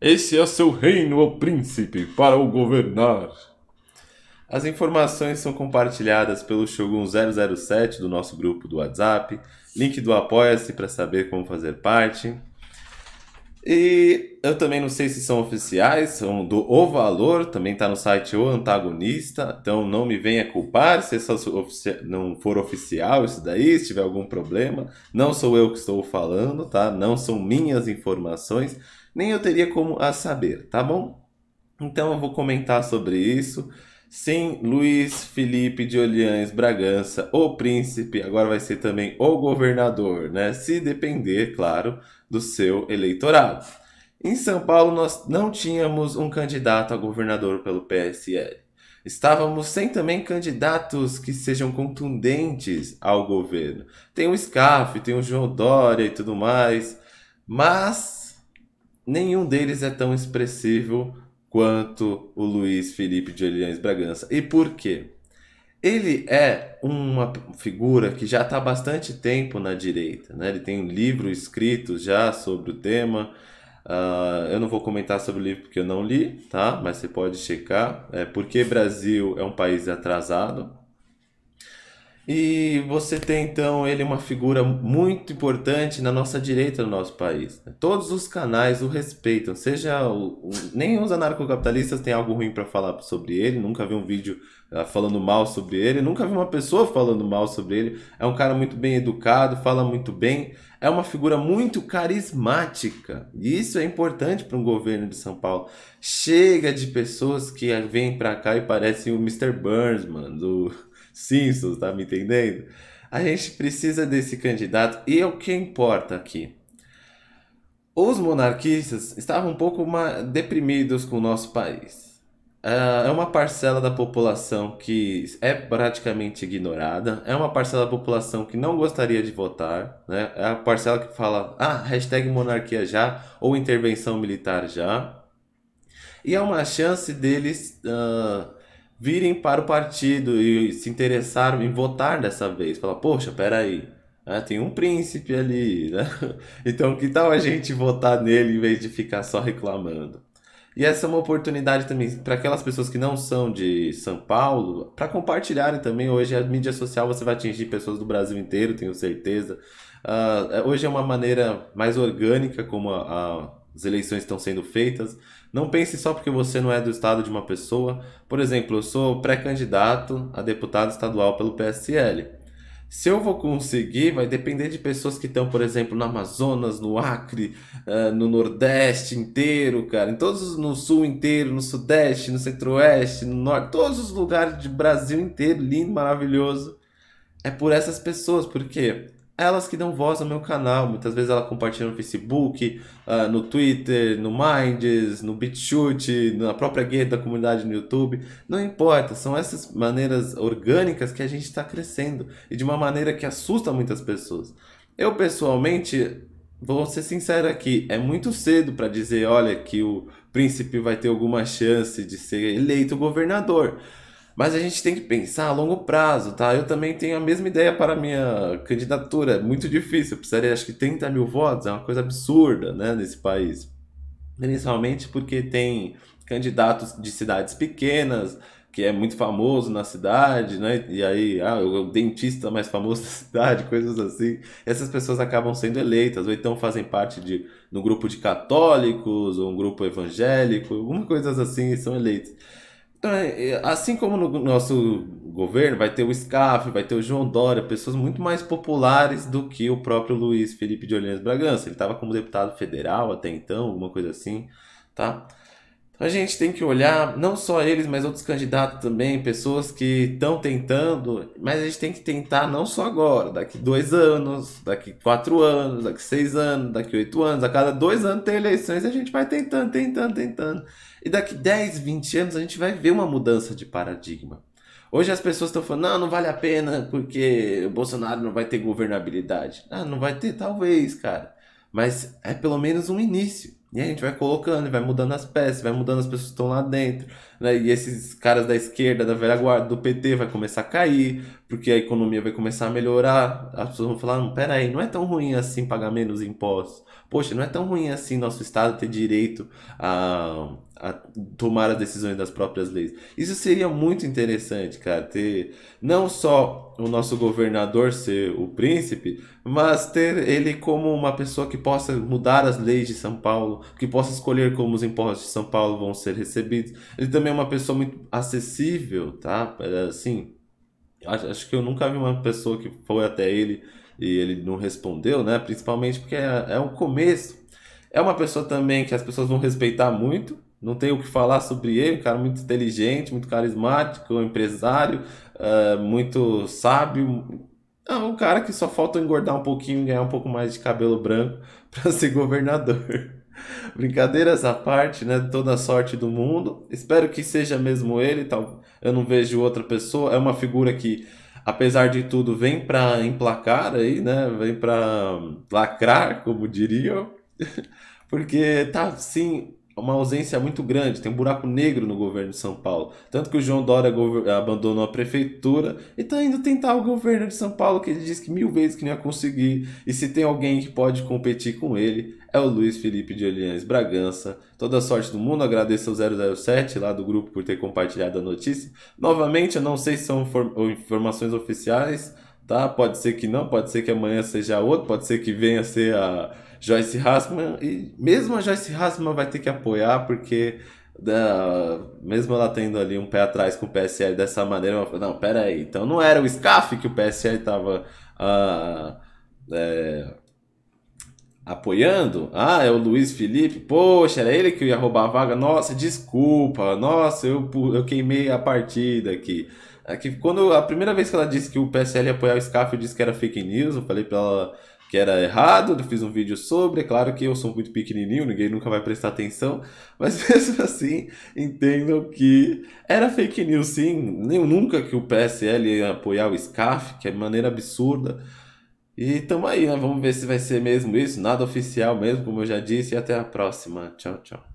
Esse é seu reino, ó príncipe, para o governar. As informações são compartilhadas pelo Shogun 007 do nosso grupo do WhatsApp, link do Apoia-se para saber como fazer parte. E eu também não sei se são oficiais, são do O Valor, também está no site O Antagonista, então não me venha culpar se não for oficial isso daí, se tiver algum problema. Não sou eu que estou falando, tá? Não são minhas informações, nem eu teria como a saber, tá bom? Então eu vou comentar sobre isso. Sim, Luiz Felipe de Orleans Bragança, o príncipe, agora vai ser também o governador, né? Se depender, claro, do seu eleitorado. Em São Paulo, nós não tínhamos um candidato a governador pelo PSL. Estávamos sem também candidatos que sejam contundentes ao governo. Tem o SCAF, tem o João Dória e tudo mais, mas nenhum deles é tão expressivo quanto o Luiz Felipe de Orleans Bragança. E por quê? Ele é uma figura que já está há bastante tempo na direita. Né? Ele tem livros escritos já sobre o tema. Uh, eu não vou comentar sobre o livro porque eu não li, tá? Mas você pode checar. É porque Brasil é um país atrasado. E você tem então ele uma figura muito importante na nossa direita no nosso país. Todos os canais o respeitam, seja o, o, nem os anarcocapitalistas têm algo ruim para falar sobre ele, nunca vi um vídeo uh, falando mal sobre ele, nunca vi uma pessoa falando mal sobre ele. É um cara muito bem educado, fala muito bem, é uma figura muito carismática. E isso é importante para um governo de São Paulo. Chega de pessoas que vêm para cá e parecem o Mr. Burns, mano, do Simpsons, tá me entendendo? A gente precisa desse candidato e é o que importa aqui. Os monarquistas estavam um pouco deprimidos com o nosso país. É, é uma parcela da população que é praticamente ignorada, é uma parcela da população que não gostaria de votar, né? é a parcela que fala, ah, hashtag monarquia já, ou intervenção militar já. E é uma chance deles uh, virem para o partido e se interessaram em votar dessa vez. Falar, poxa, peraí, né? tem um príncipe ali, né? Então que tal a gente votar nele em vez de ficar só reclamando? E essa é uma oportunidade também para aquelas pessoas que não são de São Paulo, para compartilharem também. Hoje a mídia social você vai atingir pessoas do Brasil inteiro, tenho certeza. Uh, hoje é uma maneira mais orgânica como a, a, as eleições estão sendo feitas. Não pense só porque você não é do estado de uma pessoa. Por exemplo, eu sou pré-candidato a deputado estadual pelo PSL. Se eu vou conseguir, vai depender de pessoas que estão, por exemplo, no Amazonas, no Acre, uh, no Nordeste inteiro, cara, em todos no Sul inteiro, no Sudeste, no Centro-Oeste, no Norte, todos os lugares do Brasil inteiro, lindo, maravilhoso. É por essas pessoas, porque elas que dão voz ao meu canal. Muitas vezes ela compartilha no Facebook, uh, no Twitter, no Minds, no BitChute, na própria guia da comunidade no YouTube. Não importa, são essas maneiras orgânicas que a gente está crescendo e de uma maneira que assusta muitas pessoas. Eu pessoalmente, vou ser sincero aqui, é muito cedo para dizer, olha, que o príncipe vai ter alguma chance de ser eleito governador. Mas a gente tem que pensar a longo prazo, tá? Eu também tenho a mesma ideia para a minha candidatura. É muito difícil, eu precisaria acho que 30 mil votos, é uma coisa absurda, né, nesse país. Principalmente porque tem candidatos de cidades pequenas, que é muito famoso na cidade, né? E aí, ah, o dentista mais famoso da cidade, coisas assim. Essas pessoas acabam sendo eleitas, ou então fazem parte de um grupo de católicos, ou um grupo evangélico, algumas coisas assim, são eleitos. É, assim como no nosso governo, vai ter o SCAF, vai ter o João Dória, pessoas muito mais populares do que o próprio Luiz Felipe de Orleans Bragança. Ele estava como deputado federal até então, alguma coisa assim, tá? A gente tem que olhar não só eles, mas outros candidatos também, pessoas que estão tentando, mas a gente tem que tentar não só agora, daqui dois anos, daqui quatro anos, daqui seis anos, daqui oito anos, a cada dois anos tem eleições, a gente vai tentando, tentando, tentando. E daqui 10, 20 anos a gente vai ver uma mudança de paradigma. Hoje as pessoas estão falando, não, não vale a pena porque o Bolsonaro não vai ter governabilidade. Ah, não vai ter, talvez, cara. Mas é pelo menos um início. E a gente vai colocando, vai mudando as peças, vai mudando as pessoas que estão lá dentro. Né? E esses caras da esquerda, da velha guarda, do PT vai começar a cair, porque a economia vai começar a melhorar. As pessoas vão falar, não, peraí, não é tão ruim assim pagar menos impostos. Poxa, não é tão ruim assim nosso Estado ter direito a, a tomar as decisões das próprias leis. Isso seria muito interessante, cara, ter não só o nosso governador ser o príncipe, mas ter ele como uma pessoa que possa mudar as leis de São Paulo, que possa escolher como os impostos de São Paulo vão ser recebidos. Ele também é uma pessoa muito acessível, tá? Assim, acho, acho que eu nunca vi uma pessoa que foi até ele e ele não respondeu, né? Principalmente porque é, é o começo. É uma pessoa também que as pessoas vão respeitar muito, não tem o que falar sobre ele, um cara muito inteligente, muito carismático, um empresário, uh, muito sábio. É um cara que só falta engordar um pouquinho e ganhar um pouco mais de cabelo branco para ser governador. Brincadeiras à parte, né? Toda a sorte do mundo. Espero que seja mesmo ele. Tal. Eu não vejo outra pessoa. É uma figura que, apesar de tudo, vem para emplacar aí, né? Vem para lacrar, como diriam. Porque tá, sim, uma ausência muito grande, tem um buraco negro no governo de São Paulo. Tanto que o João Dória abandonou a prefeitura e está indo tentar o governo de São Paulo, que ele disse que mil vezes que não ia conseguir. E se tem alguém que pode competir com ele, é o Luiz Felipe de Orleans Bragança. Toda a sorte do mundo, agradeço ao 007 lá do grupo por ter compartilhado a notícia. Novamente, eu não sei se são informações oficiais, tá? Pode ser que não, pode ser que amanhã seja outro, pode ser que venha ser a Joyce Hassman, e mesmo a Joyce Hassman vai ter que apoiar, porque da, mesmo ela tendo ali um pé atrás com o PSL dessa maneira, não, pera aí, então não era o SCAF que o PSL estava ah, é, apoiando? Ah, é o Luiz Felipe? Poxa, era ele que ia roubar a vaga? Nossa, desculpa, nossa, eu, eu queimei a partida aqui. aqui é quando a primeira vez que ela disse que o PSL ia apoiar o SCAF, eu disse que era fake news, eu falei para ela que era errado, eu fiz um vídeo sobre, é claro que eu sou muito pequenininho, ninguém nunca vai prestar atenção, mas mesmo assim, entendam que era fake news sim, nem nunca que o PSL ia apoiar o SCAF, que é maneira absurda, e tamo aí, né? vamos ver se vai ser mesmo isso, nada oficial mesmo, como eu já disse, e até a próxima, tchau, tchau.